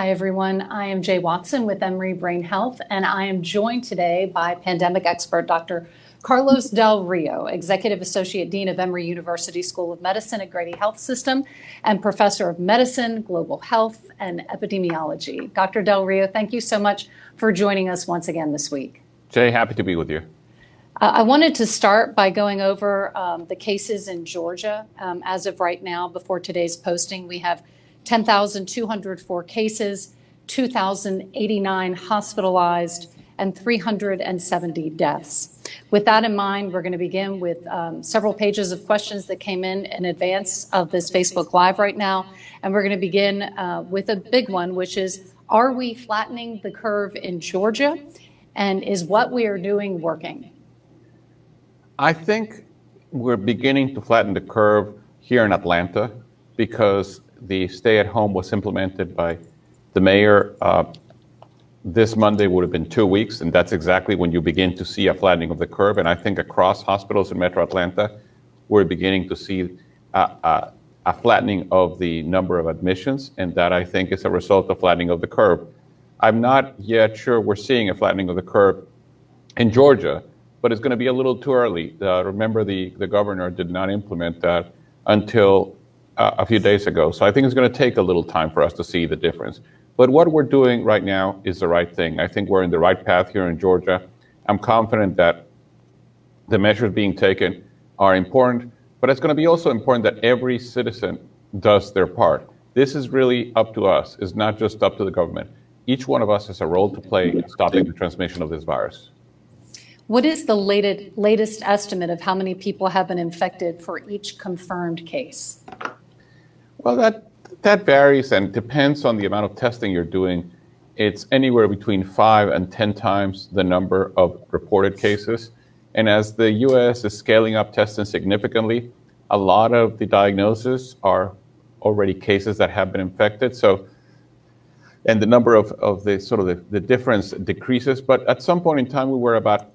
Hi, everyone. I am Jay Watson with Emory Brain Health, and I am joined today by pandemic expert Dr. Carlos Del Rio, Executive Associate Dean of Emory University School of Medicine at Grady Health System and Professor of Medicine, Global Health, and Epidemiology. Dr. Del Rio, thank you so much for joining us once again this week. Jay, happy to be with you. Uh, I wanted to start by going over um, the cases in Georgia. Um, as of right now, before today's posting, we have 10,204 cases, 2,089 hospitalized, and 370 deaths. With that in mind, we're going to begin with um, several pages of questions that came in in advance of this Facebook Live right now. And we're going to begin uh, with a big one, which is Are we flattening the curve in Georgia? And is what we are doing working? I think we're beginning to flatten the curve here in Atlanta because the stay at home was implemented by the mayor uh, this Monday would have been two weeks, and that's exactly when you begin to see a flattening of the curve. And I think across hospitals in Metro Atlanta, we're beginning to see a, a, a flattening of the number of admissions, and that I think is a result of flattening of the curve. I'm not yet sure we're seeing a flattening of the curve in Georgia, but it's going to be a little too early. Uh, remember, the, the governor did not implement that until a few days ago. So I think it's going to take a little time for us to see the difference. But what we're doing right now is the right thing. I think we're in the right path here in Georgia. I'm confident that the measures being taken are important, but it's going to be also important that every citizen does their part. This is really up to us. It's not just up to the government. Each one of us has a role to play in stopping the transmission of this virus. What is the latest, latest estimate of how many people have been infected for each confirmed case? Well, that that varies and depends on the amount of testing you're doing. It's anywhere between five and 10 times the number of reported cases. And as the US is scaling up testing significantly, a lot of the diagnoses are already cases that have been infected. So, and the number of, of the sort of the, the difference decreases. But at some point in time, we were about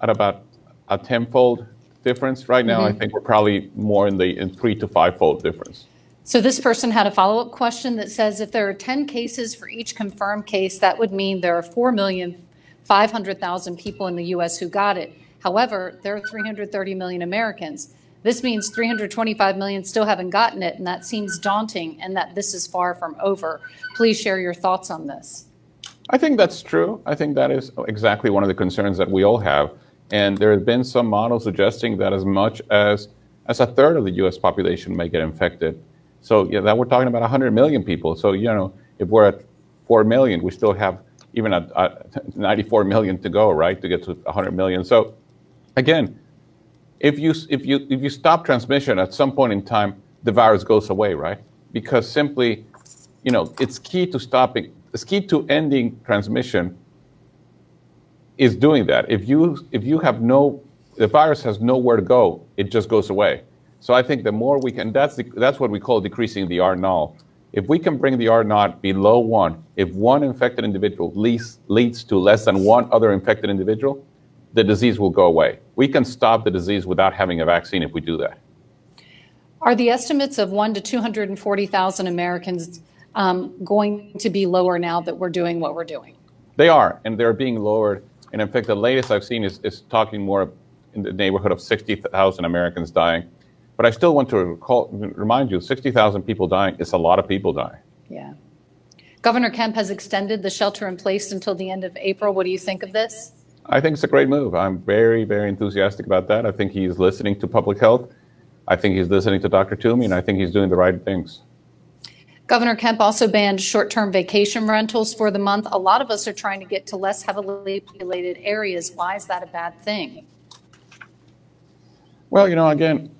at about a tenfold difference. Right now, mm-hmm. I think we're probably more in the in three to five fold difference. So this person had a follow-up question that says if there are 10 cases for each confirmed case, that would mean there are 4,500,000 people in the US who got it. However, there are 330 million Americans. This means 325 million still haven't gotten it, and that seems daunting and that this is far from over. Please share your thoughts on this. I think that's true. I think that is exactly one of the concerns that we all have. And there have been some models suggesting that as much as, as a third of the US population may get infected. So yeah, that we're talking about 100 million people. So you know, if we're at 4 million, we still have even at, at 94 million to go, right, to get to 100 million. So again, if you if you if you stop transmission at some point in time, the virus goes away, right? Because simply, you know, it's key to stopping. It's key to ending transmission. Is doing that. If you if you have no, the virus has nowhere to go, it just goes away. So I think the more we can, that's, the, that's what we call decreasing the R naught. If we can bring the R naught below one, if one infected individual leads, leads to less than one other infected individual, the disease will go away. We can stop the disease without having a vaccine if we do that. Are the estimates of one to 240,000 Americans um, going to be lower now that we're doing what we're doing? They are, and they're being lowered. And in fact, the latest I've seen is, is talking more in the neighborhood of 60,000 Americans dying. But I still want to recall, remind you 60,000 people dying is a lot of people dying. Yeah. Governor Kemp has extended the shelter in place until the end of April. What do you think of this? I think it's a great move. I'm very, very enthusiastic about that. I think he's listening to public health. I think he's listening to Dr. Toomey, and I think he's doing the right things. Governor Kemp also banned short term vacation rentals for the month. A lot of us are trying to get to less heavily populated areas. Why is that a bad thing? Well, you know, again,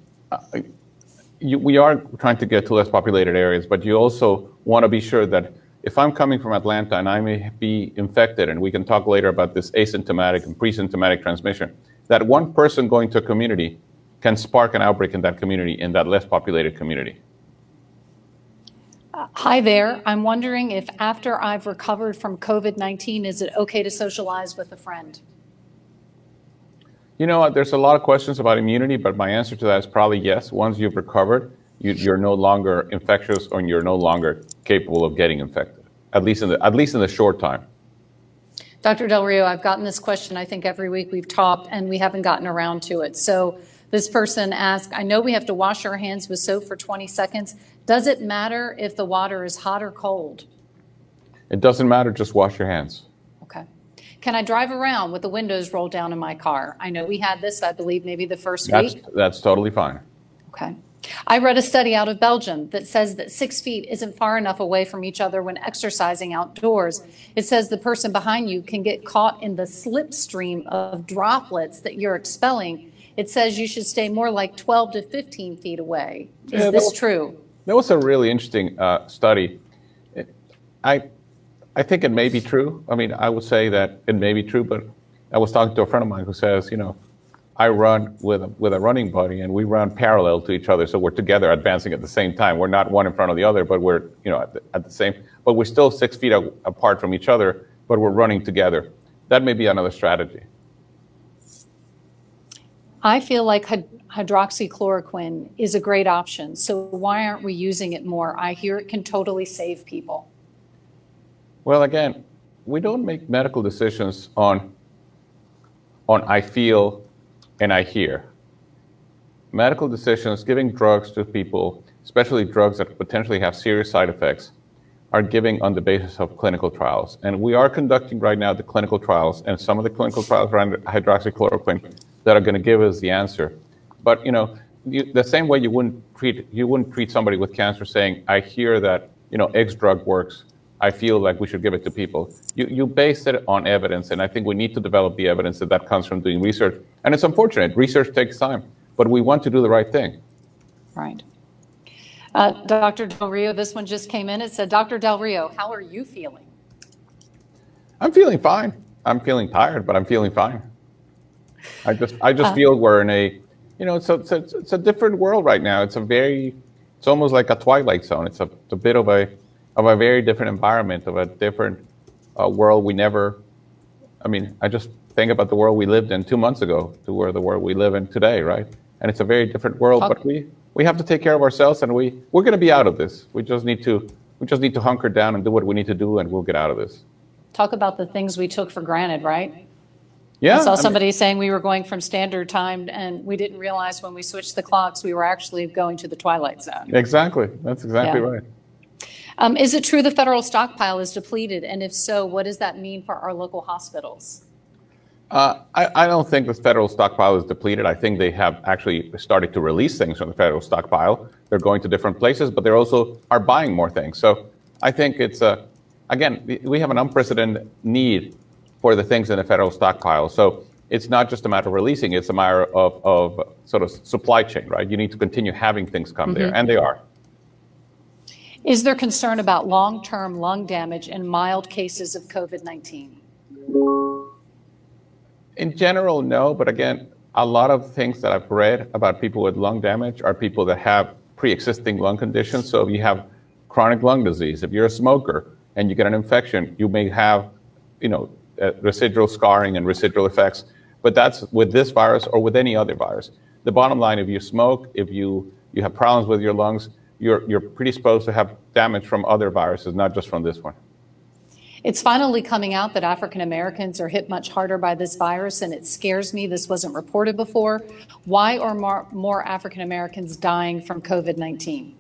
you, we are trying to get to less populated areas, but you also want to be sure that if I'm coming from Atlanta and I may be infected, and we can talk later about this asymptomatic and pre-symptomatic transmission, that one person going to a community can spark an outbreak in that community, in that less populated community. Uh, hi there. I'm wondering if after I've recovered from COVID 19, is it okay to socialize with a friend? You know, what? there's a lot of questions about immunity, but my answer to that is probably yes. Once you've recovered, you, are no longer infectious or you're no longer capable of getting infected. at least in the, at least in the short time. Dr. Del Rio, I've gotten this question, I think every week we've talked and we haven't gotten around to it. So this person asked, I know we have to wash our hands with soap for 20 seconds. Does it matter if the water is hot or cold? It doesn't matter, just wash your hands. Okay. Can I drive around with the windows rolled down in my car? I know we had this, I believe, maybe the first That's, week. that's totally fine. Okay. I read a study out of Belgium that says that six feet isn't far enough away from each other when exercising outdoors. It says the person behind you can get caught in the slipstream of droplets that you're expelling. It says you should stay more like 12 to 15 feet away. Is Yeah, that this was- true? That was a really interesting uh, study. I, I think it may be true. I mean, I would say that it may be true, but I was talking to a friend of mine who says, you know, I run with a, with a running buddy, and we run parallel to each other, so we're together advancing at the same time. We're not one in front of the other, but we're you know at the, at the same. But we're still six feet a- apart from each other, but we're running together. That may be another strategy. I feel like hyd- hydroxychloroquine is a great option. So why aren't we using it more? I hear it can totally save people. Well, again, we don't make medical decisions on on I feel and I hear. Medical decisions, giving drugs to people, especially drugs that potentially have serious side effects, are giving on the basis of clinical trials. And we are conducting right now the clinical trials, and some of the clinical trials around hydroxychloroquine that are going to give us the answer. But you know, you, the same way you wouldn't treat you wouldn't treat somebody with cancer saying, "I hear that you know X drug works. I feel like we should give it to people." You you base it on evidence, and I think we need to develop the evidence that that comes from doing research. And it's unfortunate. Research takes time, but we want to do the right thing. Right. Uh, Dr. Del Rio, this one just came in. It said, Dr. Del Rio, how are you feeling? I'm feeling fine. I'm feeling tired, but I'm feeling fine. I just I just feel we're in a, you know, it's a, it's a it's a different world right now. It's a very, it's almost like a twilight zone. It's a, it's a bit of a of a very different environment, of a different uh, world we never. I mean, I just think about the world we lived in two months ago to where the world we live in today, right? And it's a very different world. But we we have to take care of ourselves, and we we're going to be out of this. We just need to we just need to hunker down and do what we need to do, and we'll get out of this. Talk about the things we took for granted, right? Yeah, I saw mean- somebody saying we were going from standard time and we didn't realize when we switched the clocks, we were actually going to the twilight zone. Exactly. That's exactly Yeah. right. Um, is it true the federal stockpile is depleted? And if so, what does that mean for our local hospitals? Uh, I, I don't think the federal stockpile is depleted. I think they have actually started to release things from the federal stockpile. They're going to different places, but they also are buying more things. So I think it's a, again, we- we have an unprecedented need for the things in the federal stockpile. So it's not just a matter of releasing; it's a matter of, of sort of supply chain, right? You need to continue having things come there, and they are. Is there concern about long term lung damage in mild cases of COVID 19? In general, no. But again, a lot of things that I've read about people with lung damage are people that have pre-existing lung conditions. So if you have chronic lung disease, if you're a smoker and you get an infection, you may have, you know, uh, residual scarring and residual effects. But that's with this virus or with any other virus. The bottom line, if you smoke, if you you have problems with your lungs, you're you're predisposed to have damage from other viruses, not just from this one. It's finally coming out that African Americans are hit much harder by this virus, and it scares me. This wasn't reported before. Why are more, more African Americans dying from COVID 19?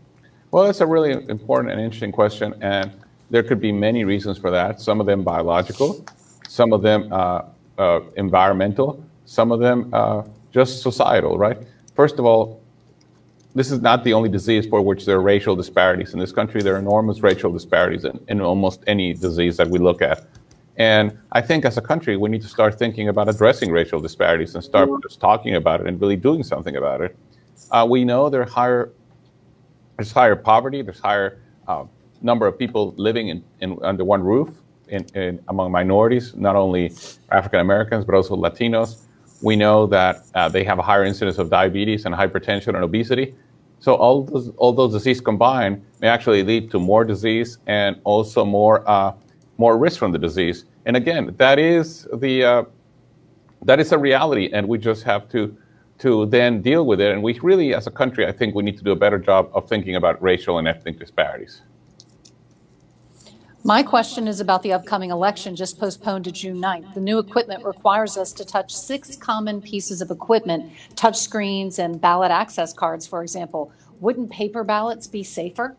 Well, that's a really important and interesting question, and there could be many reasons for that. Some of them biological, some of them uh, uh, environmental, some of them uh, just societal, right? First of all, this is not the only disease for which there are racial disparities in this country. There are enormous racial disparities in, in almost any disease that we look at. And I think as a country, we need to start thinking about addressing racial disparities and start just talking about it and really doing something about it. Uh, we know there are higher there's higher poverty, there's higher uh, number of people living in, in under one roof in, in, among minorities, not only African Americans but also Latinos. We know that uh, they have a higher incidence of diabetes and hypertension and obesity. So all those, all those diseases combined may actually lead to more disease and also more uh, more risk from the disease. And again, that is the uh, that is a reality, and we just have to to then deal with it. And we really, as a country, I think we need to do a better job of thinking about racial and ethnic disparities. My question is about the upcoming election just postponed to June 9th. The new equipment requires us to touch six common pieces of equipment, touch screens and ballot access cards, for example. Wouldn't paper ballots be safer?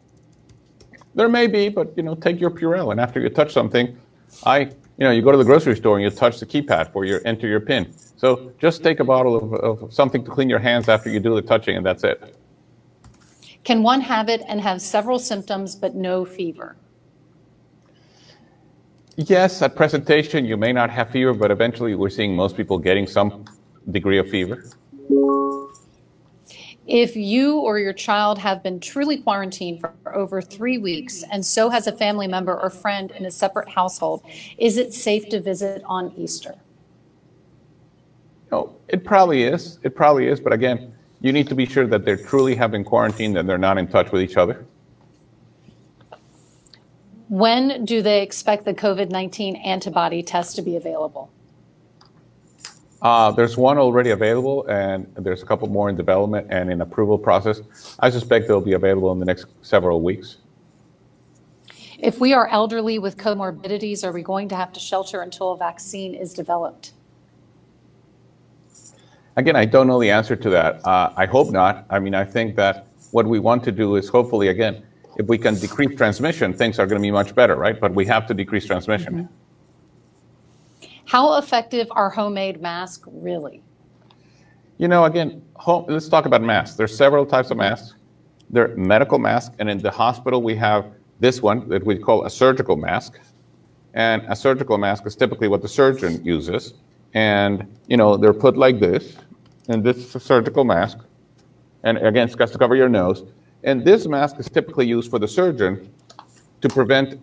There may be, but you know, take your Purell, and after you touch something, I, you know, you go to the grocery store and you touch the keypad for your enter your PIN. So just take a bottle of, of something to clean your hands after you do the touching, and that's it. Can one have it and have several symptoms but no fever? Yes, at presentation you may not have fever, but eventually we're seeing most people getting some degree of fever. If you or your child have been truly quarantined for over three weeks, and so has a family member or friend in a separate household, is it safe to visit on Easter? No, it probably is. It probably is. But again, you need to be sure that they're truly having been quarantined and they're not in touch with each other. When do they expect the COVID 19 antibody test to be available? Uh, there's one already available, and there's a couple more in development and in approval process. I suspect they'll be available in the next several weeks. If we are elderly with comorbidities, are we going to have to shelter until a vaccine is developed? Again, I don't know the answer to that. Uh, I hope not. I mean, I think that what we want to do is hopefully, again, if we can decrease transmission, things are going to be much better, right? But we have to decrease transmission. Mm-hmm. How effective are homemade masks really? You know, again, home, let's talk about masks. There's several types of masks. There are medical masks, and in the hospital we have this one that we call a surgical mask. And a surgical mask is typically what the surgeon uses. And, you know, they're put like this, and this is a surgical mask. And again, it's got to cover your nose. And this mask is typically used for the surgeon to prevent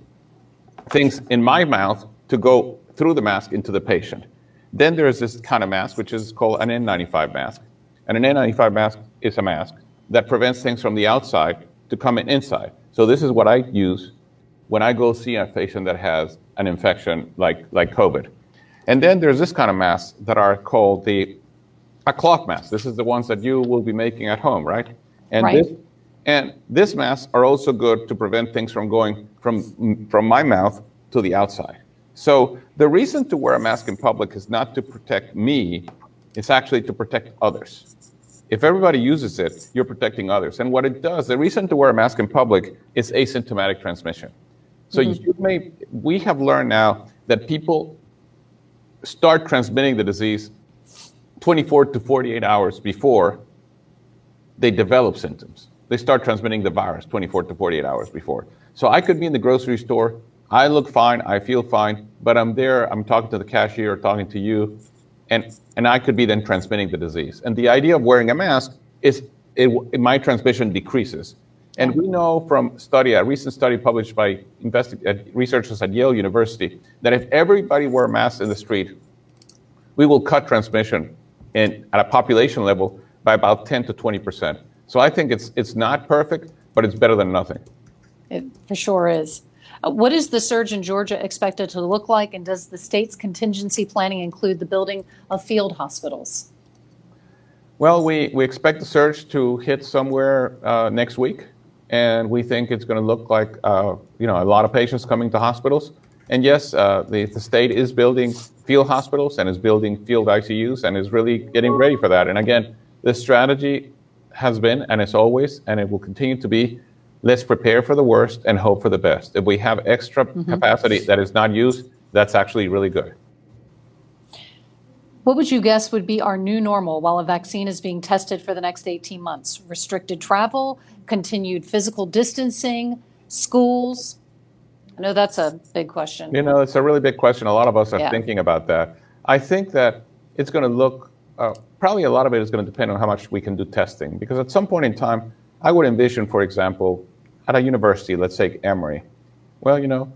things in my mouth to go through the mask into the patient. Then there is this kind of mask, which is called an N95 mask. And an N95 mask is a mask that prevents things from the outside to come in inside. So this is what I use when I go see a patient that has an infection like, like COVID. And then there's this kind of mask that are called the a cloth mask. This is the ones that you will be making at home, right? And right. this and this masks are also good to prevent things from going from from my mouth to the outside. So the reason to wear a mask in public is not to protect me, it's actually to protect others. If everybody uses it, you're protecting others. And what it does, the reason to wear a mask in public is asymptomatic transmission. So mm-hmm. you may, we have learned now that people start transmitting the disease 24 to 48 hours before they develop symptoms. They start transmitting the virus 24 to 48 hours before. So I could be in the grocery store I look fine, I feel fine, but I'm there, I'm talking to the cashier, talking to you, and, and I could be then transmitting the disease. And the idea of wearing a mask is it, my transmission decreases. And we know from study, a recent study published by investi- uh, researchers at Yale University, that if everybody wore masks in the street, we will cut transmission in, at a population level by about 10 to 20 percent. So I think it's it's not perfect, but it's better than nothing. It for sure is. Uh, what is the surge in Georgia expected to look like, and does the state's contingency planning include the building of field hospitals? Well, we, we expect the surge to hit somewhere uh, next week, and we think it's going to look like uh, you know a lot of patients coming to hospitals. And yes, uh, the, the state is building field hospitals and is building field ICUs and is really getting ready for that. And again, the strategy has been and is always, and it will continue to be, let's prepare for the worst and hope for the best. If we have extra mm-hmm. capacity that is not used, that's actually really good. What would you guess would be our new normal while a vaccine is being tested for the next 18 months? Restricted travel, continued physical distancing, schools? I know that's a big question. You know, it's a really big question. A lot of us are yeah. thinking about that. I think that it's going to look, uh, probably a lot of it is going to depend on how much we can do testing. Because at some point in time, I would envision, for example, at a university, let's say Emory, well, you know,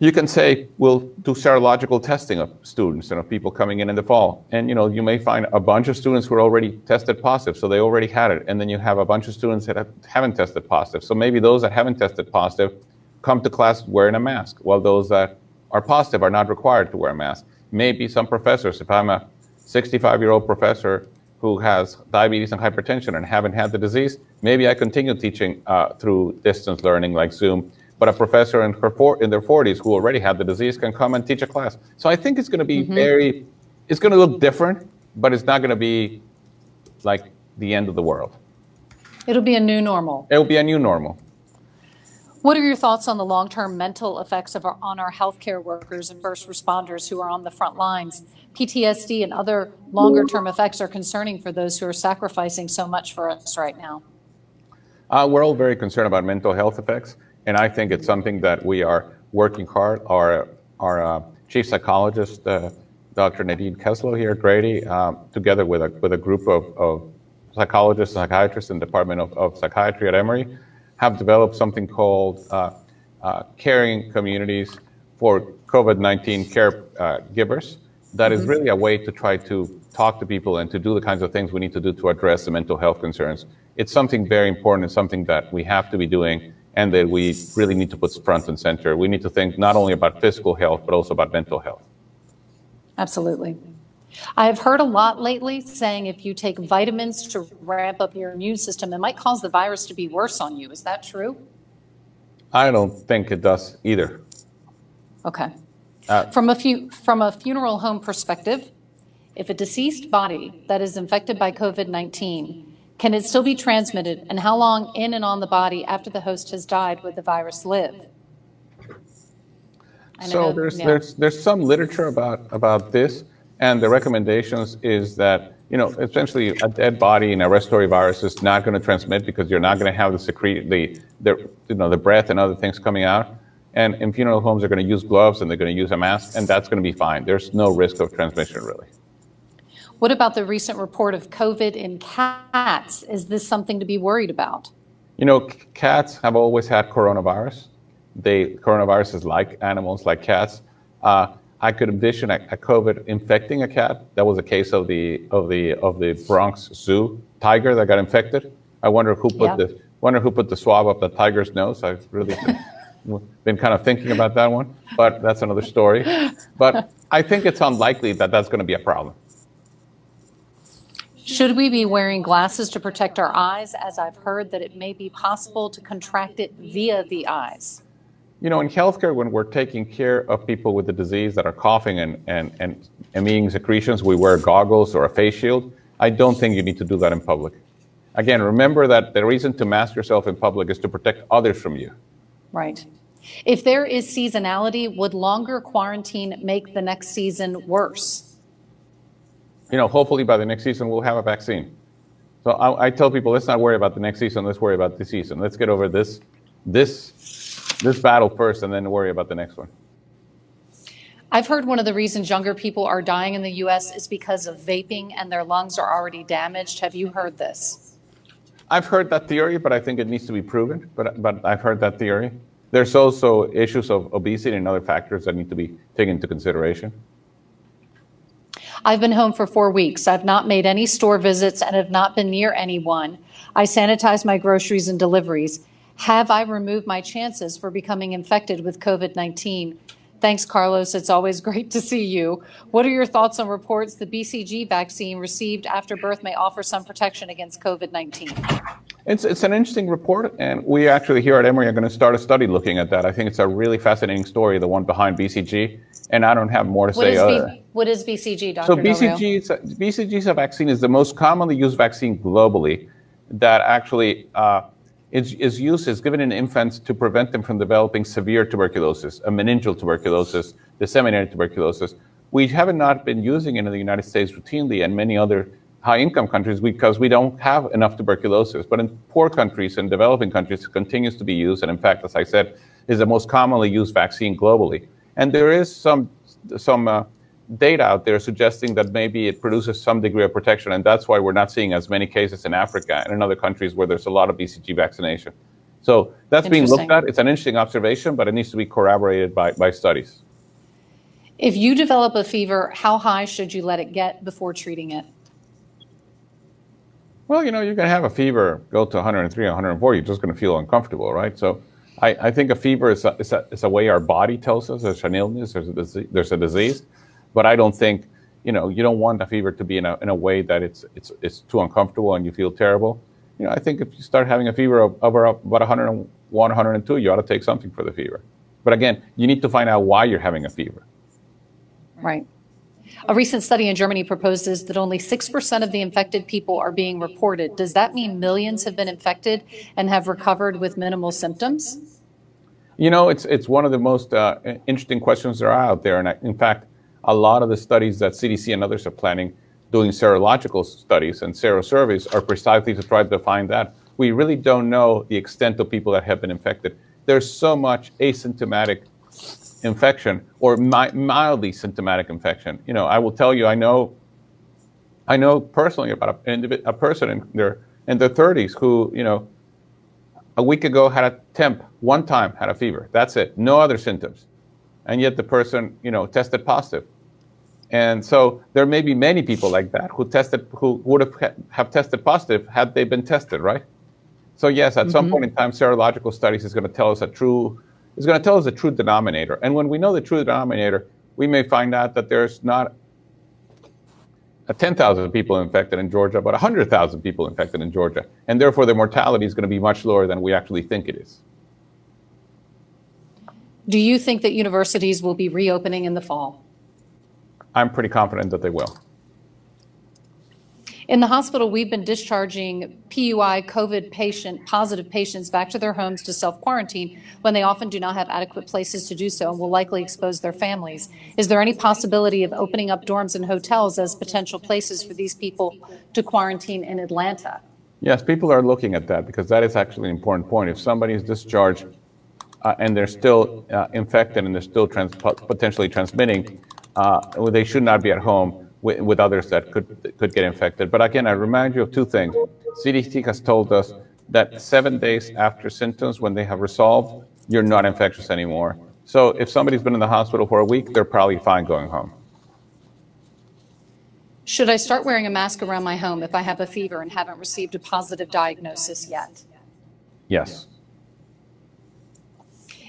you can say we'll do serological testing of students and of people coming in in the fall. And you know, you may find a bunch of students who are already tested positive, so they already had it. And then you have a bunch of students that have, haven't tested positive. So maybe those that haven't tested positive come to class wearing a mask, while those that are positive are not required to wear a mask. Maybe some professors, if I'm a 65 year old professor who has diabetes and hypertension and haven't had the disease, maybe I continue teaching uh, through distance learning like Zoom. but a professor in, her for, in their 40s who already had the disease can come and teach a class. So I think it's going to be mm-hmm. very, it's going to look different, but it's not going to be like the end of the world. It'll be a new normal. It'll be a new normal. What are your thoughts on the long-term mental effects of our, on our healthcare workers and first responders who are on the front lines? PTSD and other longer-term effects are concerning for those who are sacrificing so much for us right now. Uh, we're all very concerned about mental health effects. And I think it's something that we are working hard. Our, our uh, chief psychologist, uh, Dr. Nadine Kaslow here at Grady, uh, together with a, with a group of, of psychologists and psychiatrists in the Department of, of Psychiatry at Emory, have developed something called uh, uh, caring communities for COVID-19 care uh, givers. That is mm-hmm. really a way to try to talk to people and to do the kinds of things we need to do to address the mental health concerns. It's something very important and something that we have to be doing and that we really need to put front and center. We need to think not only about physical health, but also about mental health. Absolutely. I have heard a lot lately saying if you take vitamins to ramp up your immune system, it might cause the virus to be worse on you. Is that true? I don't think it does either. Okay. Uh, from, a fu- from a funeral home perspective, if a deceased body that is infected by COVID 19 can it still be transmitted? And how long in and on the body after the host has died would the virus live? So there's, yeah. there's, there's some literature about, about this, and the recommendations is that, you know, essentially a dead body in a respiratory virus is not going to transmit because you're not going to have the secrete, the, the, you know, the breath and other things coming out. And in funeral homes, they're going to use gloves and they're going to use a mask, and that's going to be fine. There's no risk of transmission, really. What about the recent report of COVID in cats? Is this something to be worried about? You know, cats have always had coronavirus. They coronavirus is like animals, like cats. Uh, I could envision a, a, COVID infecting a cat. That was a case of the of the of the Bronx Zoo tiger that got infected. I wonder who put yeah. the wonder who put the swab up the tiger's nose. I've really been, been kind of thinking about that one, but that's another story. But I think it's unlikely that that's going to be a problem. Should we be wearing glasses to protect our eyes, as I've heard that it may be possible to contract it via the eyes? You know, in healthcare, when we're taking care of people with the disease that are coughing and, and, and emitting secretions, we wear goggles or a face shield. I don't think you need to do that in public. Again, remember that the reason to mask yourself in public is to protect others from you. Right. If there is seasonality, would longer quarantine make the next season worse? you know, hopefully by the next season we'll have a vaccine. So I, I, tell people, let's not worry about the next season. Let's worry about this season. Let's get over this, this, this battle first, and then worry about the next one. I've heard one of the reasons younger people are dying in the U.S. is because of vaping and their lungs are already damaged. Have you heard this? I've heard that theory, but I think it needs to be proven. But but I've heard that theory. There's also issues of obesity and other factors that need to be taken into consideration. I've been home for four weeks. I've not made any store visits and have not been near anyone. I sanitize my groceries and deliveries. Have I removed my chances for becoming infected with COVID 19? Thanks, Carlos. It's always great to see you. What are your thoughts on reports the BCG vaccine received after birth may offer some protection against COVID 19? It's, it's an interesting report, and we actually here at Emory are going to start a study looking at that. I think it's a really fascinating story, the one behind BCG, and I don't have more to what say. Is other. B, what is BCG, Dr. So BCG, is a, BCG is a vaccine is the most commonly used vaccine globally that actually uh, is, is used is given in infants to prevent them from developing severe tuberculosis, a meningeal tuberculosis, disseminated tuberculosis. We have not been using it in the United States routinely and many other high income countries because we don't have enough tuberculosis. But in poor countries and developing countries, it continues to be used. And in fact, as I said, is the most commonly used vaccine globally. And there is some, some uh, data out there suggesting that maybe it produces some degree of protection. And that's why we're not seeing as many cases in Africa and in other countries where there's a lot of BCG vaccination. So that's being looked at. It's an interesting observation, but it needs to be corroborated by, by studies. If you develop a fever, how high should you let it get before treating it? Well, you know, you're going to have a fever go to 103, 104. You're just going to feel uncomfortable, right? So I, I think a fever is a, is, a, is a way our body tells us there's an illness, there's a, there's a disease. But I don't think, you know, you don't want a fever to be in a, in a way that it's, it's, it's too uncomfortable and you feel terrible. You know, I think if you start having a fever of over about 100, 102, you ought to take something for the fever. But again, you need to find out why you're having a fever. Right. A recent study in Germany proposes that only 6% of the infected people are being reported. Does that mean millions have been infected and have recovered with minimal symptoms? You know, it's, it's one of the most uh, interesting questions that are out there. And I, in fact, a lot of the studies that CDC and others are planning doing serological studies and serosurveys are precisely to try to find that. We really don't know the extent of people that have been infected. There's so much asymptomatic infection or mi- mildly symptomatic infection. You know, I will tell you, I know, I know personally about a, a person in their in their 30s who, you know, a week ago had a temp, one time had a fever. That's it, no other symptoms, and yet the person, you know, tested positive. And so there may be many people like that who tested, who would have have tested positive had they been tested, right? So yes, at mm-hmm. some point in time, serological studies is going to tell us a true is going to tell us the true denominator. And when we know the true denominator, we may find out that there's not a 10,000 people infected in Georgia, but 100,000 people infected in Georgia. And therefore, the mortality is going to be much lower than we actually think it is. Do you think that universities will be reopening in the fall? I'm pretty confident that they will. In the hospital, we've been discharging PUI COVID patient, positive patients back to their homes to self quarantine when they often do not have adequate places to do so and will likely expose their families. Is there any possibility of opening up dorms and hotels as potential places for these people to quarantine in Atlanta? Yes, people are looking at that because that is actually an important point. If somebody is discharged uh, and they're still uh, infected and they're still trans- potentially transmitting, uh, they should not be at home with, with others that could, could get infected. But again, I remind you of two things. CDC has told us that seven days after symptoms, when they have resolved, you're not infectious anymore. So if somebody's been in the hospital for a week, they're probably fine going home. Should I start wearing a mask around my home if I have a fever and haven't received a positive diagnosis yet? Yes.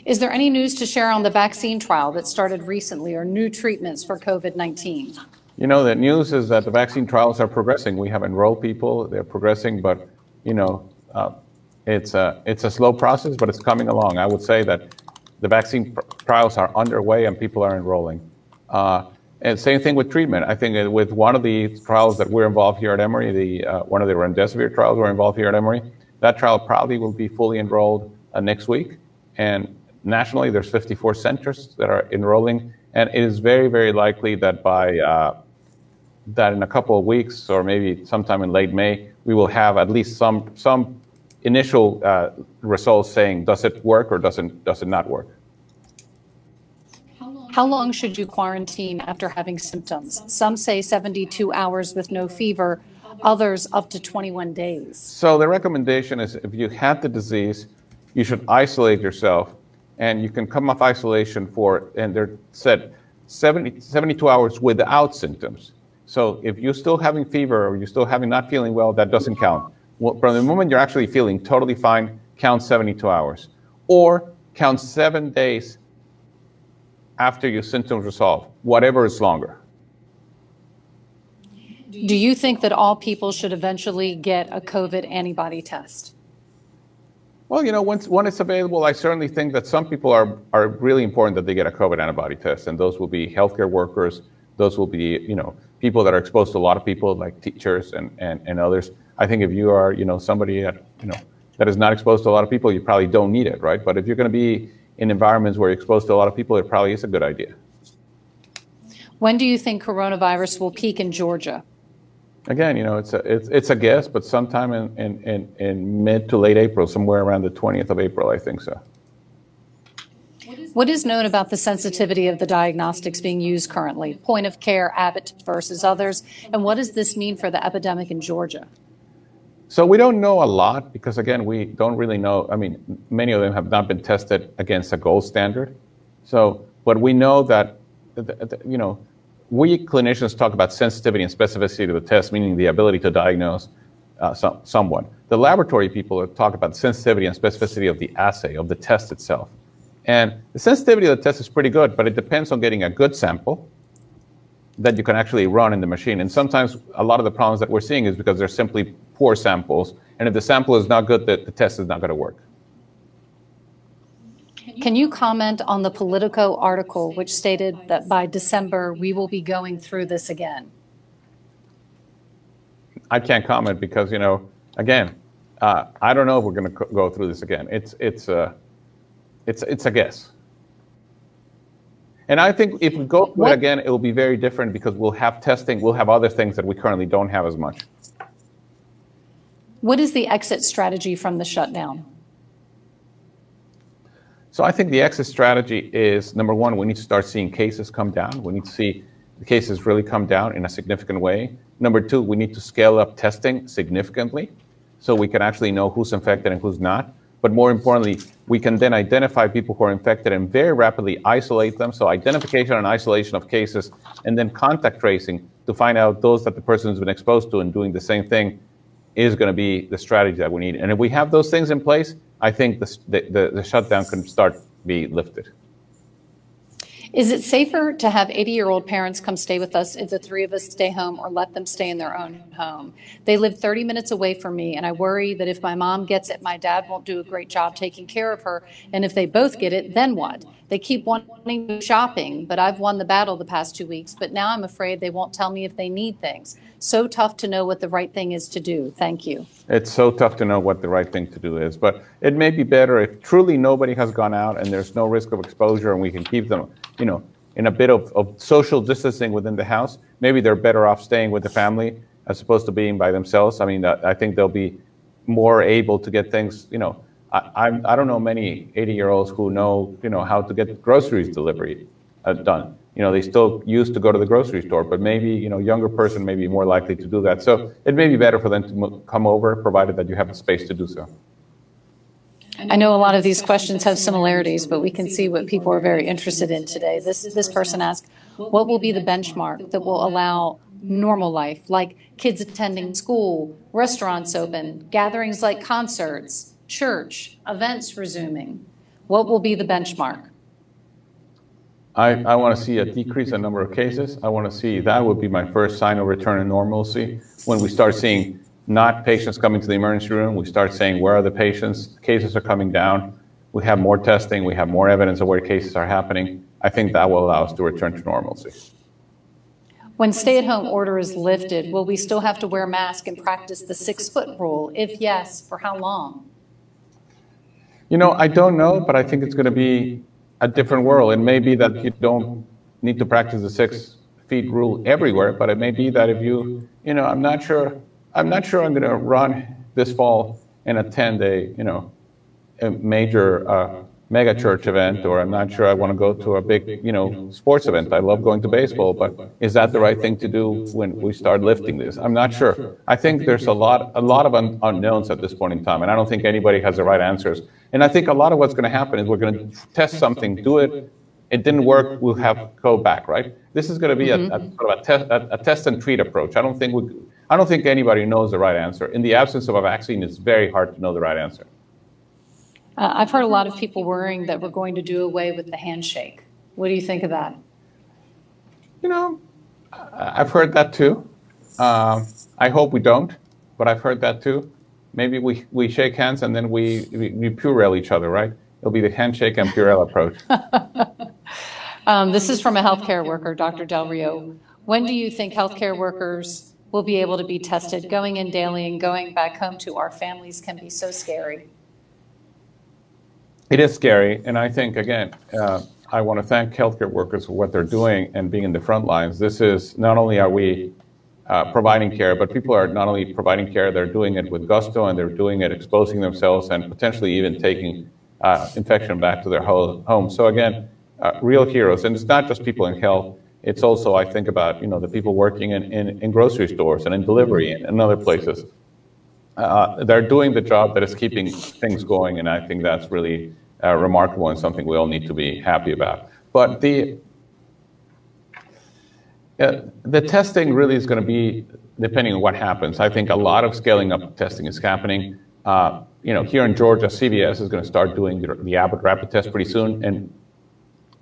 Is there any news to share on the vaccine trial that started recently or new treatments for COVID 19? You know, the news is that the vaccine trials are progressing. We have enrolled people, they're progressing, but, you know, uh, it's, a, it's a slow process, but it's coming along. I would say that the vaccine pr- trials are underway and people are enrolling. Uh, and same thing with treatment. I think with one of the trials that we're involved here at Emory, the uh, one of the remdesivir trials we're involved here at Emory, that trial probably will be fully enrolled uh, next week. And nationally, there's 54 centers that are enrolling, and it is very, very likely that by uh, that in a couple of weeks or maybe sometime in late May, we will have at least some some initial uh, results saying does it work or doesn't does it not work. How long should you quarantine after having symptoms? Some say 72 hours with no fever, others up to 21 days. So the recommendation is if you had the disease, you should isolate yourself and you can come off isolation for and they're said 70, 72 hours without symptoms. So if you're still having fever or you're still having not feeling well, that doesn't count. Well, from the moment you're actually feeling totally fine, count 72 hours. Or count seven days after your symptoms resolve, whatever is longer. Do you think that all people should eventually get a COVID antibody test? Well, you know, once when it's available, I certainly think that some people are are really important that they get a COVID antibody test, and those will be healthcare workers. Those will be, you know, people that are exposed to a lot of people, like teachers and, and, and others. I think if you are, you know, somebody that, you know, that is not exposed to a lot of people, you probably don't need it, right? But if you're going to be in environments where you're exposed to a lot of people, it probably is a good idea. When do you think coronavirus will peak in Georgia? Again, you know, it's a, it's, it's a guess, but sometime in, in, in, in mid to late April, somewhere around the 20th of April, I think so. What is known about the sensitivity of the diagnostics being used currently, point of care, Abbott versus others, and what does this mean for the epidemic in Georgia? So we don't know a lot because again, we don't really know. I mean, many of them have not been tested against a gold standard. So, but we know that, you know, we clinicians talk about sensitivity and specificity of the test, meaning the ability to diagnose uh, some, someone. The laboratory people talk about sensitivity and specificity of the assay, of the test itself. And the sensitivity of the test is pretty good, but it depends on getting a good sample that you can actually run in the machine. And sometimes a lot of the problems that we're seeing is because they're simply poor samples. And if the sample is not good, the, the test is not going to work. Can you comment on the Politico article which stated that by December, we will be going through this again? I can't comment because, you know, again, uh, I don't know if we're going to go through this again. It's, it's, uh, it's, it's a guess. And I think if we go through it again, it will be very different because we'll have testing, we'll have other things that we currently don't have as much. What is the exit strategy from the shutdown? So I think the exit strategy is number one, we need to start seeing cases come down. We need to see the cases really come down in a significant way. Number two, we need to scale up testing significantly so we can actually know who's infected and who's not. But more importantly, we can then identify people who are infected and very rapidly isolate them. So identification and isolation of cases, and then contact tracing to find out those that the person has been exposed to and doing the same thing is going to be the strategy that we need. And if we have those things in place, I think the, the, the shutdown can start be lifted. Is it safer to have 80 year old parents come stay with us if the three of us stay home or let them stay in their own home? They live 30 minutes away from me, and I worry that if my mom gets it, my dad won't do a great job taking care of her. And if they both get it, then what? They keep wanting shopping, but I've won the battle the past two weeks. But now I'm afraid they won't tell me if they need things. So tough to know what the right thing is to do. Thank you. It's so tough to know what the right thing to do is. But it may be better if truly nobody has gone out and there's no risk of exposure and we can keep them, you know, in a bit of, of social distancing within the house. Maybe they're better off staying with the family as opposed to being by themselves. I mean, I think they'll be more able to get things, you know, I, I don't know many 80 year olds who know, you know, how to get groceries delivery uh, done. You know, they still used to go to the grocery store, but maybe, you know, younger person may be more likely to do that. So it may be better for them to come over, provided that you have the space to do so. I know a lot of these questions have similarities, but we can see what people are very interested in today. This, this person asked, what will be the benchmark that will allow normal life, like kids attending school, restaurants open, gatherings like concerts, church, events resuming? What will be the benchmark? I, I want to see a decrease in number of cases. I want to see that would be my first sign of return to normalcy. When we start seeing not patients coming to the emergency room, we start saying where are the patients, cases are coming down, we have more testing, we have more evidence of where cases are happening. I think that will allow us to return to normalcy. When stay-at-home order is lifted, will we still have to wear masks and practice the six-foot rule? If yes, for how long? You know, I don't know, but I think it's going to be a different world. It may be that you don't need to practice the six feet rule everywhere, but it may be that if you, you know, I'm not sure, I'm not sure I'm going to run this fall and attend a, you know, a major uh, mega church event, or I'm not sure I want to go to a big, you know, sports event. I love going to baseball, but is that the right thing to do when we start lifting this? I'm not sure. I think there's a lot, a lot of un- unknowns at this point in time, and I don't think anybody has the right answers. And I think a lot of what's going to happen is we're going to test something, do it. It didn't work. We'll have go back, right? This is going to be mm-hmm. a, a, sort of a, te- a, a, test and treat approach. I don't think we, I don't think anybody knows the right answer. In the absence of a vaccine, it's very hard to know the right answer. Uh, I've heard a lot of people worrying that we're going to do away with the handshake. What do you think of that? You know, I've heard that too. Uh, I hope we don't, but I've heard that too. Maybe we, we shake hands and then we, we, we Purell each other, right? It'll be the handshake and Purell approach. um, this is from a healthcare worker, Dr. Del Rio. When do you think healthcare workers will be able to be tested? Going in daily and going back home to our families can be so scary. It is scary, and I think again, uh, I want to thank healthcare workers for what they're doing and being in the front lines. This is not only are we uh, providing care, but people are not only providing care, they're doing it with gusto and they're doing it exposing themselves and potentially even taking uh, infection back to their home. So again, uh, real heroes, and it's not just people in health. It's also I think about you know the people working in, in, in grocery stores and in delivery and, and other places uh, they're doing the job that is keeping things going, and I think that's really uh, remarkable and something we all need to be happy about. But the uh, the testing really is going to be depending on what happens. I think a lot of scaling up testing is happening. Uh, you know, here in Georgia, CVS is going to start doing the, the Abbott rapid test pretty soon, and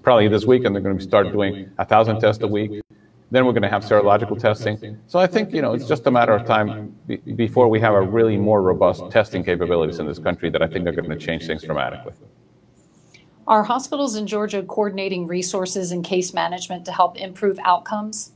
probably this week, and they're going to start doing a thousand tests a week. Then we're going to have serological testing. So I think, you know, it's just a matter of time be- before we have a really more robust testing capabilities in this country that I think are going to change things dramatically. Are hospitals in Georgia coordinating resources and case management to help improve outcomes?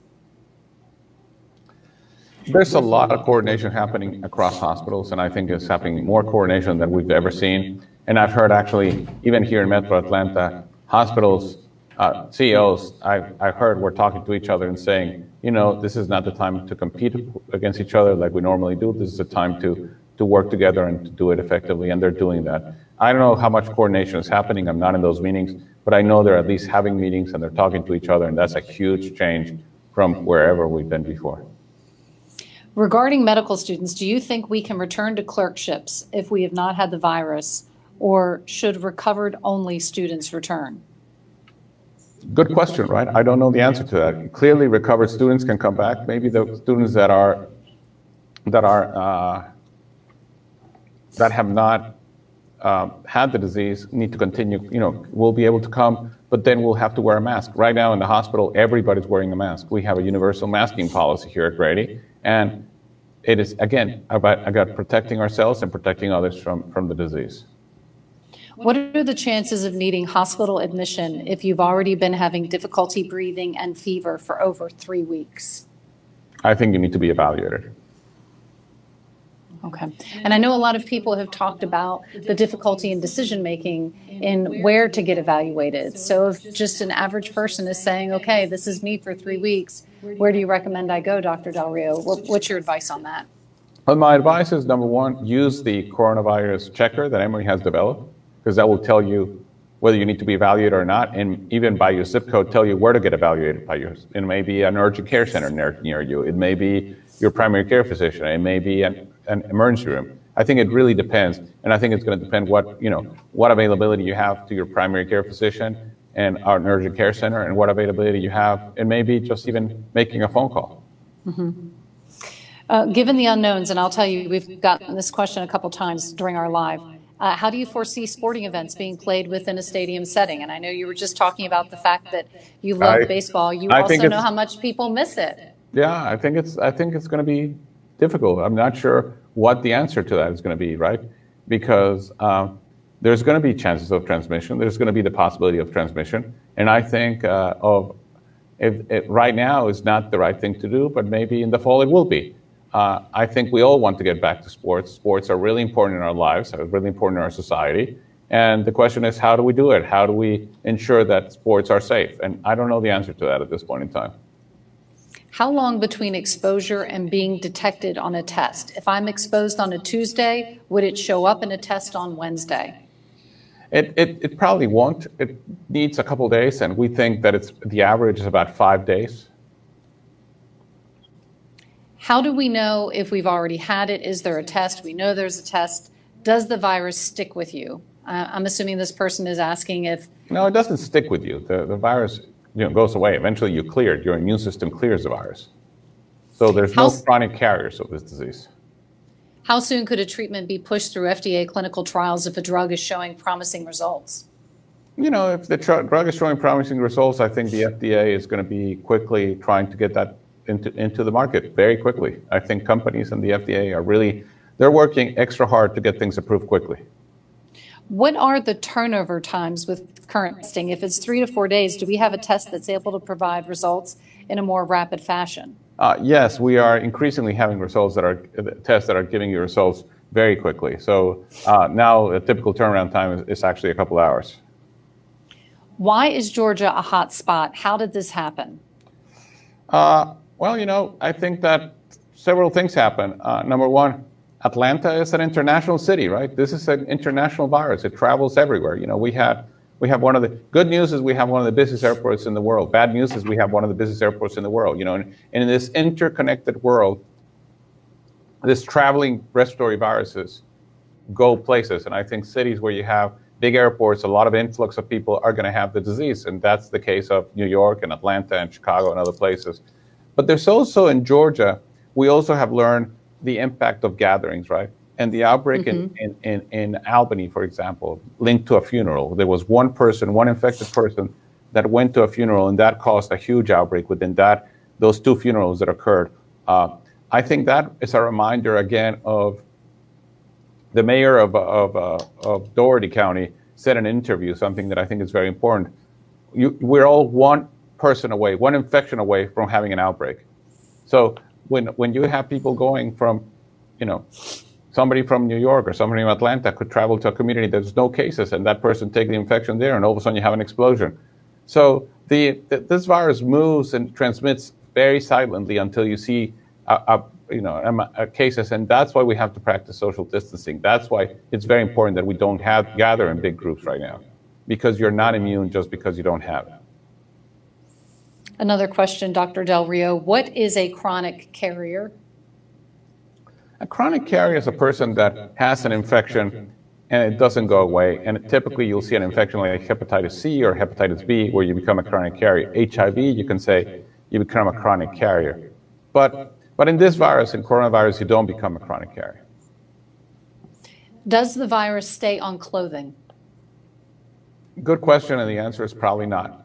There's a lot of coordination happening across hospitals, and I think it's happening more coordination than we've ever seen. And I've heard actually, even here in Metro Atlanta, hospitals, uh, CEOs, I've, I've heard we're talking to each other and saying, you know, this is not the time to compete against each other like we normally do. This is a time to, to work together and to do it effectively, and they're doing that. I don't know how much coordination is happening. I'm not in those meetings, but I know they're at least having meetings and they're talking to each other, and that's a huge change from wherever we've been before. Regarding medical students, do you think we can return to clerkships if we have not had the virus, or should recovered only students return? Good question, right? I don't know the answer to that. Clearly, recovered students can come back. Maybe the students that are that are uh, that have not uh, had the disease need to continue. You know, will be able to come, but then we'll have to wear a mask. Right now in the hospital, everybody's wearing a mask. We have a universal masking policy here at Grady, and it is, again, about, about protecting ourselves and protecting others from, from the disease. What are the chances of needing hospital admission if you've already been having difficulty breathing and fever for over three weeks? I think you need to be evaluated. Okay. And I know a lot of people have talked about the difficulty in decision making in where to get evaluated. So if just an average person is saying, okay, this is me for three weeks, where do you recommend I go, Dr. Del Rio? What's your advice on that? Well, my advice is number one, use the coronavirus checker that Emory has developed, because that will tell you whether you need to be evaluated or not, and even by your zip code, tell you where to get evaluated by yours. It may be an urgent care center near, near you. It may be your primary care physician. It may be an an emergency room. I think it really depends, and I think it's going to depend what you know what availability you have to your primary care physician and our urgent care center, and what availability you have, and maybe just even making a phone call. Mm-hmm. Uh, given the unknowns, and I'll tell you, we've gotten this question a couple times during our live. Uh, how do you foresee sporting events being played within a stadium setting? And I know you were just talking about the fact that you love I, baseball. You I also know how much people miss it. Yeah, I think it's I think it's going to be difficult. I'm not sure what the answer to that is going to be, right? Because um, there's going to be chances of transmission. There's going to be the possibility of transmission, and I think uh, of if, if right now is not the right thing to do, but maybe in the fall it will be. Uh, I think we all want to get back to sports. Sports are really important in our lives, are really important in our society. And the question is, how do we do it? How do we ensure that sports are safe? And I don't know the answer to that at this point in time. How long between exposure and being detected on a test? If I'm exposed on a Tuesday, would it show up in a test on Wednesday? It, it, it probably won't. It needs a couple days, and we think that it's the average is about five days. How do we know if we've already had it? Is there a test? We know there's a test. Does the virus stick with you? Uh, I'm assuming this person is asking if. No, it doesn't stick with you. The, the virus you know, goes away. Eventually, you clear it. Your immune system clears the virus. So there's no chronic carriers of this disease. How soon could a treatment be pushed through FDA clinical trials if a drug is showing promising results? You know, if the drug is showing promising results, I think the FDA is going to be quickly trying to get that into, into the market very quickly. I think companies and the FDA are really, they're working extra hard to get things approved quickly. What are the turnover times with current testing? If it's three to four days, do we have a test that's able to provide results in a more rapid fashion? Uh, yes, we are increasingly having results that are tests that are giving you results very quickly. So uh, now a typical turnaround time is, is, actually a couple hours. Why is Georgia a hot spot? How did this happen? Uh, well, you know, I think that several things happen. Uh, number one, Atlanta is an international city, right? This is an international virus. It travels everywhere. You know, we had we have one of the good news is we have one of the busiest airports in the world. Bad news is we have one of the busiest airports in the world. You know, and, and in this interconnected world, this traveling respiratory viruses go places. And I think cities where you have big airports, a lot of influx of people are going to have the disease, and that's the case of New York and Atlanta and Chicago and other places. But there's also in Georgia, we also have learned the impact of gatherings, right? And the outbreak mm-hmm. in, in, in, Albany, for example, linked to a funeral. There was one person, one infected person that went to a funeral, and that caused a huge outbreak within that those two funerals that occurred. Uh, I think that is a reminder again of the mayor of, of, uh, of Dougherty County said in an interview something that I think is very important. You, we're all one person away, one infection away from having an outbreak. So when when you have people going from, you know, somebody from New York or somebody from Atlanta could travel to a community there's no cases, and that person take the infection there, and all of a sudden you have an explosion. So the, the this virus moves and transmits very silently until you see a, a you know a, a cases, and that's why we have to practice social distancing. That's why it's very important that we don't have gather in big groups right now, because you're not immune just because you don't have it. Another question, Dr. Del Rio. What is a chronic carrier? A chronic carrier is a person that has an infection and it doesn't go away. And typically, you'll see an infection like hepatitis C or hepatitis B where you become a chronic carrier. HIV, you can say you become a chronic carrier. But, but in this virus, in coronavirus, you don't become a chronic carrier. Does the virus stay on clothing? Good question, and the answer is probably not.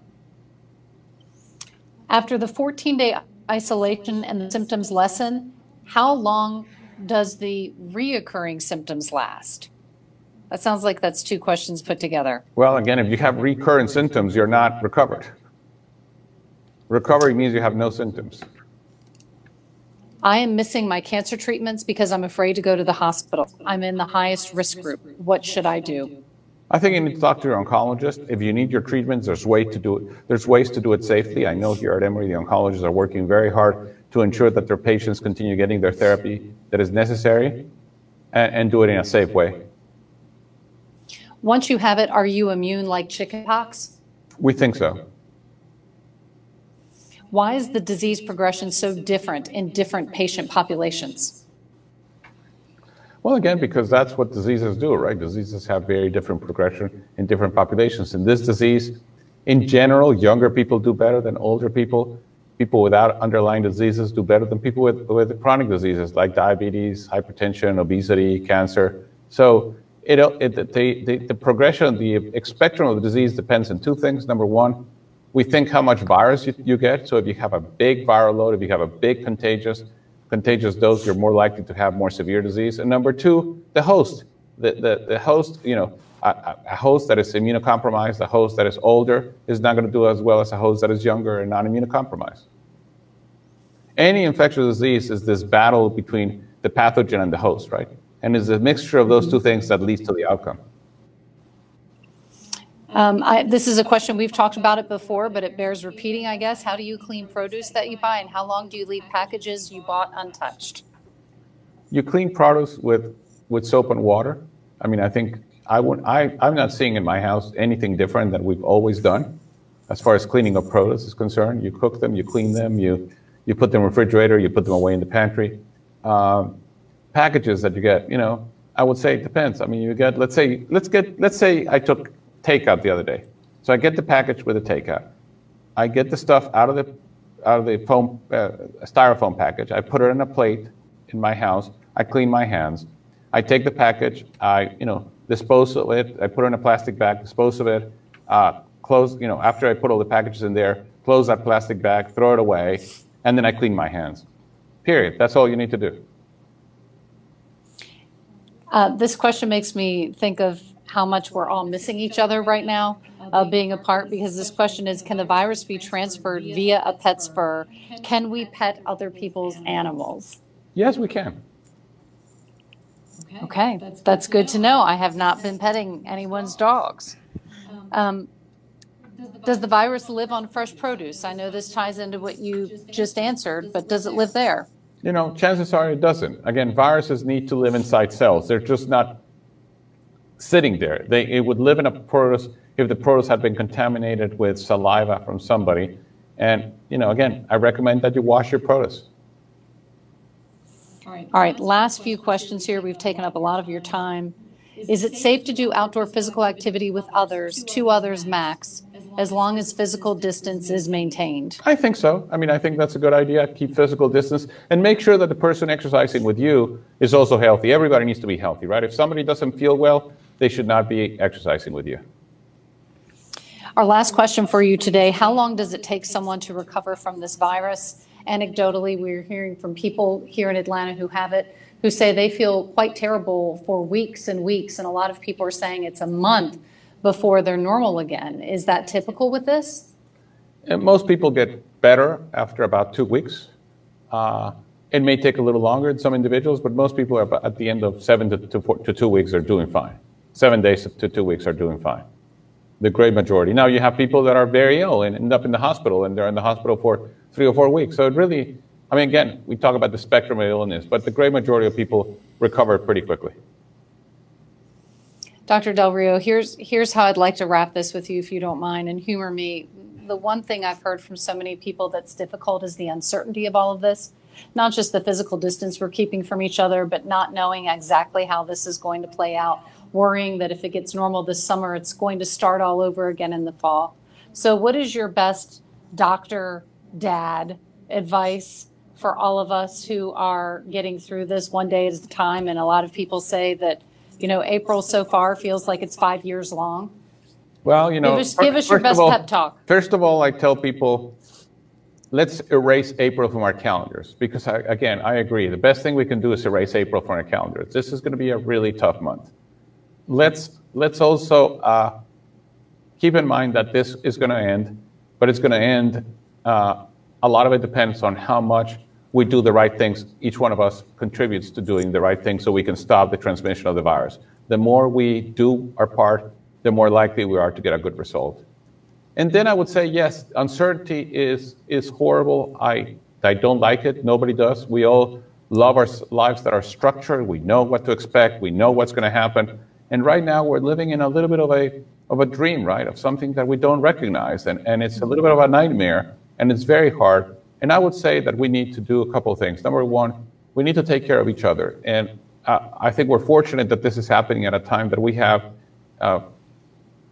After the 14 day isolation and the symptoms lessen, how long does the reoccurring symptoms last? That sounds like that's two questions put together. Well, again, if you have recurrent symptoms, you're not recovered. Recovery means you have no symptoms. I am missing my cancer treatments because I'm afraid to go to the hospital. I'm in the highest risk group. What should I do? I think you need to talk to your oncologist. If you need your treatments, there's way to do it. There's ways to do it safely. I know here at Emory, the oncologists are working very hard to ensure that their patients continue getting their therapy that is necessary and, and do it in a safe way. Once you have it, are you immune like chickenpox? We think so. Why is the disease progression so different in different patient populations? Well, again, because that's what diseases do, right? Diseases have very different progression in different populations. In this disease, in general, younger people do better than older people. People without underlying diseases do better than people with, with chronic diseases like diabetes, hypertension, obesity, cancer. So it, it, the, the, the progression, the spectrum of the disease depends on two things. Number one, we think how much virus you, you, get. So if you have a big viral load, if you have a big contagious contagious dose, you're more likely to have more severe disease. And number two, the host. The, the, the host, you know, a, a, host that is immunocompromised, a host that is older, is not going to do as well as a host that is younger and not immunocompromised. Any infectious disease is this battle between the pathogen and the host, right? And it's a mixture of those two things that leads to the outcome. Um, I, this is a question we've talked about it before, but it bears repeating, I guess. How do you clean produce that you buy, and how long do you leave packages you bought untouched? You clean produce with with soap and water. I mean, I think I would. I I'm not seeing in my house anything different than we've always done, as far as cleaning of produce is concerned. You cook them, you clean them, you you put them in the refrigerator, you put them away in the pantry. Um, packages that you get, you know, I would say it depends. I mean, you get, let's say, let's get, let's say I took takeout the other day. So I get the package with a takeout. I get the stuff out of the out of the foam uh, styrofoam package. I put it in a plate in my house. I clean my hands. I take the package. I you know dispose of it. I put it in a plastic bag. Dispose of it. Uh, close. You know after I put all the packages in there, close that plastic bag, throw it away, and then I clean my hands. Period. That's all you need to do. Uh, this question makes me think of how much we're all missing each other right now, uh, being apart, because this question is can the virus be transferred via a pet's fur? Can we pet other people's animals? Yes, we can. Okay, that's good to know. I have not been petting anyone's dogs. Um, does the virus live on fresh produce? I know this ties into what you just answered, but does it live there? You know, chances are it doesn't. Again, viruses need to live inside cells. They're just not sitting there. They, it would live in a produce if the produce had been contaminated with saliva from somebody. And, you know, again, I recommend that you wash your produce. All right. All right, last few questions here. We've taken up a lot of your time. Is it safe to do outdoor physical activity with others, two others max, as long as physical distance is maintained? I think so. I mean, I think that's a good idea. Keep physical distance and make sure that the person exercising with you is also healthy. Everybody needs to be healthy, right? If somebody doesn't feel well, they should not be exercising with you. Our last question for you today How long does it take someone to recover from this virus? Anecdotally, we're hearing from people here in Atlanta who have it who say they feel quite terrible for weeks and weeks, and a lot of people are saying it's a month before they're normal again. Is that typical with this? And most people get better after about two weeks. Uh, it may take a little longer in some individuals, but most people are at the end of seven to, to, four, to two weeks are doing fine. Seven days to two weeks are doing fine. The great majority. Now you have people that are very ill and end up in the hospital, and they're in the hospital for three or four weeks. So it really, I mean, again, we talk about the spectrum of illness, but the great majority of people recover pretty quickly. Dr. Del Rio, here's here's how I'd like to wrap this with you, if you don't mind, and humor me. The one thing I've heard from so many people that's difficult is the uncertainty of all of this not just the physical distance we're keeping from each other, but not knowing exactly how this is going to play out, worrying that if it gets normal this summer, it's going to start all over again in the fall. So, what is your best doctor, dad advice for all of us who are getting through this one day at a time? And a lot of people say that, you know, April so far feels like it's five years long. Well, you know, give us, give us your best all, pep talk. First of all, I tell people let's erase April from our calendars because, I, again, I agree. The best thing we can do is erase April from our calendars. This is going to be a really tough month. Let's let's also uh, keep in mind that this is going to end, but it's going to end. Uh, a lot of it depends on how much we do the right things. Each one of us contributes to doing the right thing so we can stop the transmission of the virus. The more we do our part, the more likely we are to get a good result. And then I would say, yes, uncertainty is, is horrible. I, I don't like it. Nobody does. We all love our lives that are structured. We know what to expect. We know what's going to happen. And right now we're living in a little bit of a, of a dream, right? Of something that we don't recognize. And, and it's a little bit of a nightmare and it's very hard. And I would say that we need to do a couple of things. Number one, we need to take care of each other. And uh, I think we're fortunate that this is happening at a time that we have uh,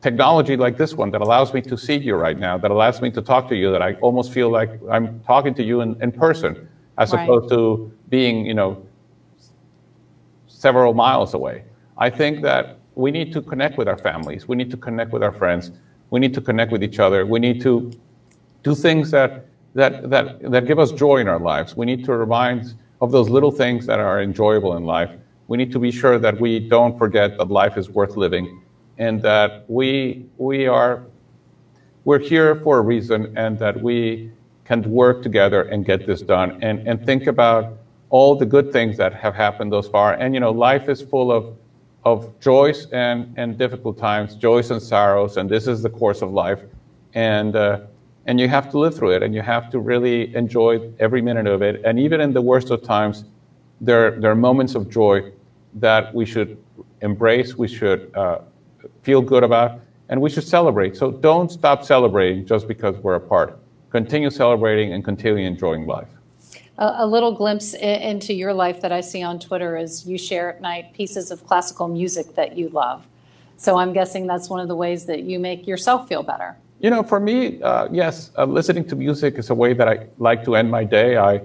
technology like this one that allows me to see you right now, that allows me to talk to you, that I almost feel like I'm talking to you in, in person, as right. opposed to being, you know, several miles away. I think that we need to connect with our families. We need to connect with our friends. We need to connect with each other. We need to do things that, that, that, that give us joy in our lives. We need to remind of those little things that are enjoyable in life. We need to be sure that we don't forget that life is worth living and that we we are we're here for a reason and that we can work together and get this done and, and think about all the good things that have happened thus far. And you know, life is full of of joys and, and difficult times, joys and sorrows, and this is the course of life. And uh, and you have to live through it and you have to really enjoy every minute of it. And even in the worst of times, there, there are moments of joy that we should embrace, we should uh, feel good about, and we should celebrate. So don't stop celebrating just because we're apart. Continue celebrating and continue enjoying life. A, a little glimpse into your life that I see on Twitter is you share at night pieces of classical music that you love. So I'm guessing that's one of the ways that you make yourself feel better. You know, for me, uh, yes, uh, listening to music is a way that I like to end my day. I,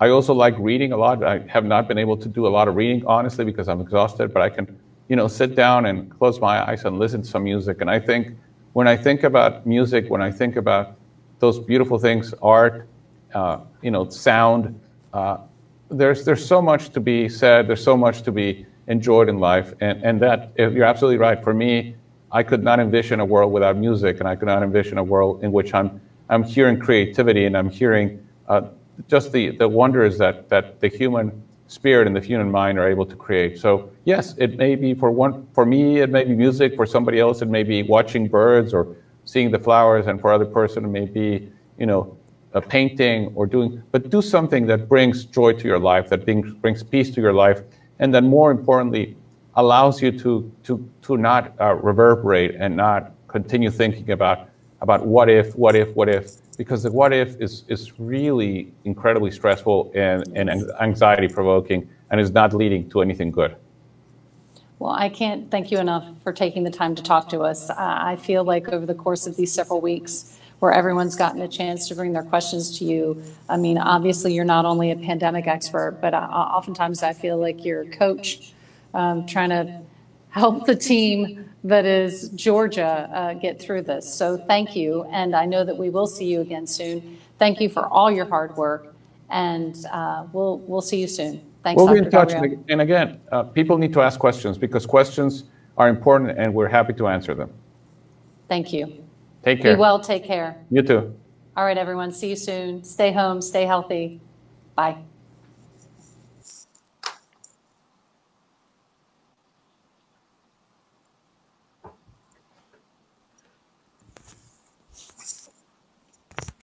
I also like reading a lot. I have not been able to do a lot of reading, honestly, because I'm exhausted, but I can you know, sit down and close my eyes and listen to some music. And I think when I think about music, when I think about those beautiful things, art, uh, you know, sound, uh, there's there's so much to be said. There's so much to be enjoyed in life, and and that you're absolutely right. For me, I could not envision a world without music, and I could not envision a world in which I'm I'm hearing creativity and I'm hearing uh, just the the wonders that that the human spirit and the human mind are able to create. So yes, it may be for one for me it may be music, for somebody else it may be watching birds or seeing the flowers, and for other person it may be you know a painting or doing. But do something that brings joy to your life, that brings brings peace to your life, and then more importantly allows you to to to not uh, reverberate and not continue thinking about about what if, what if, what if because the what if is, is really incredibly stressful and, and anxiety provoking and is not leading to anything good. Well, I can't thank you enough for taking the time to talk to us. Uh, I feel like over the course of these several weeks, where everyone's gotten a chance to bring their questions to you. I mean, obviously, you're not only a pandemic expert, but uh, oftentimes I feel like you're a coach um, trying to help the team that is Georgia uh, get through this. So thank you, and I know that we will see you again soon. Thank you for all your hard work, and uh, we'll we'll see you soon. Thanks. We'll be in touch, and again, uh, people need to ask questions because questions are important, and we're happy to answer them. Thank you. Take care. Be well, take care. You too. All right, everyone, see you soon. Stay home, stay healthy. Bye.